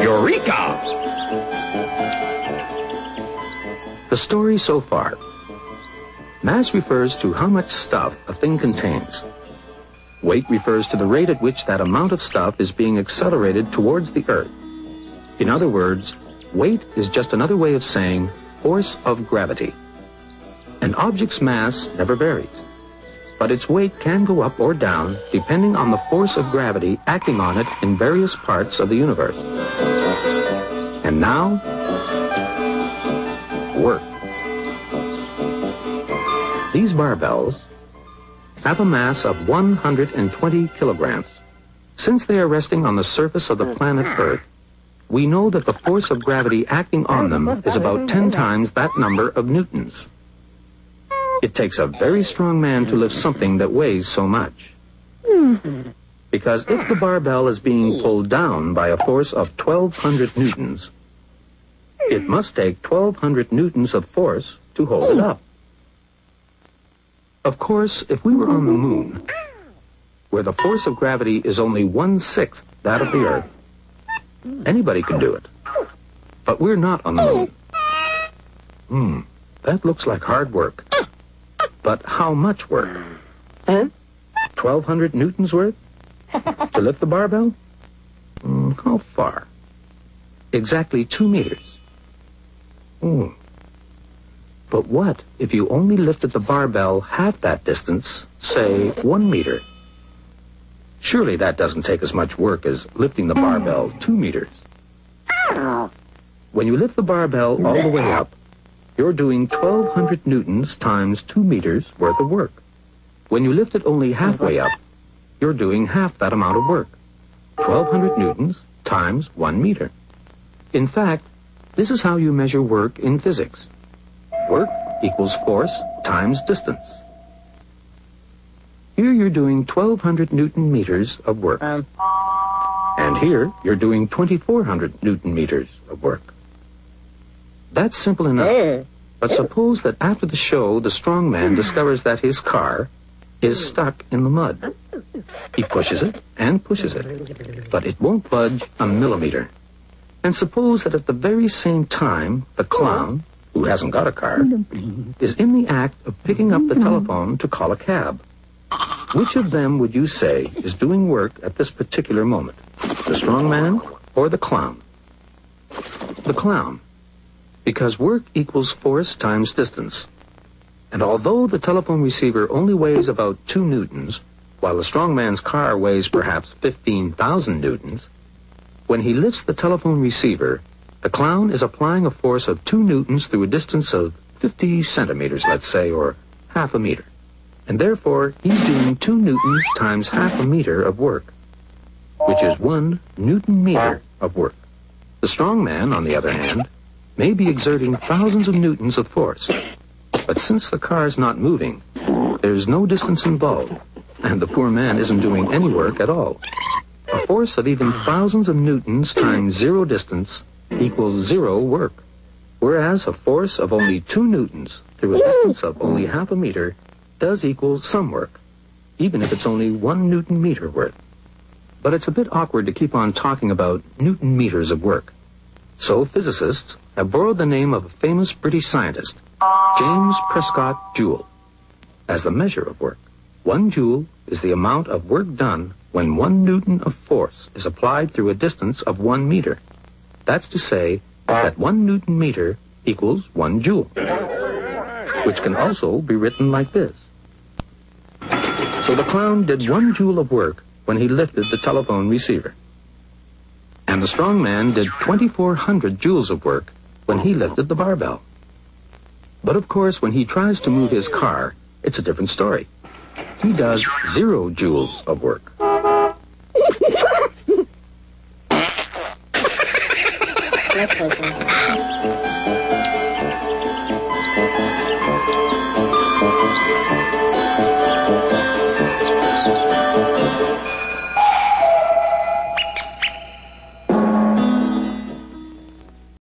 Eureka! The story so far. Mass refers to how much stuff a thing contains. Weight refers to the rate at which that amount of stuff is being accelerated towards the Earth. In other words, weight is just another way of saying force of gravity. An object's mass never varies, but its weight can go up or down depending on the force of gravity acting on it in various parts of the universe. And now, work. These barbells have a mass of 120 kilograms. Since they are resting on the surface of the planet Earth, we know that the force of gravity acting on them is about 10 times that number of newtons. It takes a very strong man to lift something that weighs so much. Because if the barbell is being pulled down by a force of 1200 newtons, it must take 1200 newtons of force to hold it up. Of course, if we were on the moon, where the force of gravity is only one-sixth that of the Earth, anybody could do it. But we're not on the moon. Hmm, that looks like hard work. But how much work? Huh? 1,200 newtons worth? To lift the barbell? Hmm, how far? Exactly two meters. Hmm. But what if you only lifted the barbell half that distance, say one meter? Surely that doesn't take as much work as lifting the barbell two meters. When you lift the barbell all the way up, you're doing 1200 newtons times two meters worth of work. When you lift it only halfway up, you're doing half that amount of work. 1200 newtons times one meter. In fact, this is how you measure work in physics. Work equals force times distance. Here you're doing 1200 newton meters of work. Um, And here you're doing 2400 newton meters of work. That's simple enough. But suppose that after the show, the strong man discovers that his car is stuck in the mud. He pushes it and pushes it, but it won't budge a millimeter. And suppose that at the very same time, the clown, who hasn't got a car, is in the act of picking up the telephone to call a cab. Which of them would you say is doing work at this particular moment? The strong man or the clown? The clown. Because work equals force times distance. And although the telephone receiver only weighs about 2 newtons, while the strong man's car weighs perhaps 15,000 newtons, when he lifts the telephone receiver, the clown is applying a force of 2 newtons through a distance of 50 centimeters, let's say, or half a meter. And therefore, he's doing 2 newtons times half a meter of work, which is 1 newton meter of work. The strong man, on the other hand, may be exerting thousands of newtons of force. But since the car's not moving, there's no distance involved, and the poor man isn't doing any work at all. A force of even thousands of newtons times zero distance equals zero work, whereas a force of only two newtons through a distance of only half a meter does equal some work, even if it's only one newton meter worth. But it's a bit awkward to keep on talking about newton meters of work. So physicists have borrowed the name of a famous British scientist, James Prescott Joule, as the measure of work. One joule is the amount of work done when one newton of force is applied through a distance of one meter. That's to say that one newton meter equals one joule, which can also be written like this. So the clown did one joule of work when he lifted the telephone receiver. And the strong man did 2,400 joules of work when he lifted the barbell. But of course, when he tries to move his car, it's a different story. He does zero joules of work. that's okay.